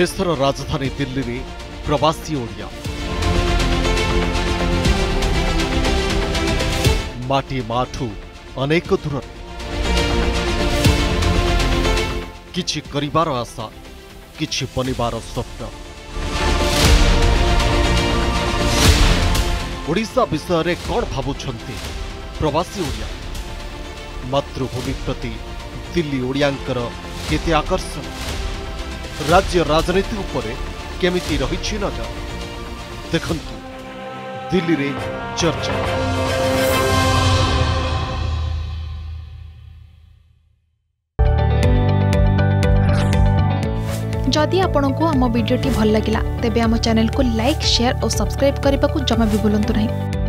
देशर राजधानी दिल्ली में प्रवासी ओडिया माटी माठु अनेक दूर किसी कर आशा कि बनवार स्वप्न ओडा विषय कौन भावुं प्रवासी ओडिया मातृभूमि प्रति दिल्ली ओडियां केते आकर्षण राज्य राजनीति केमिति रही नजर देखु दिल्ली रे चर्चा जदि आपण आम भिडी भल लगा तेब चेल को लाइक शेयर और सब्सक्राइब करने को जमा भी बुलां नहीं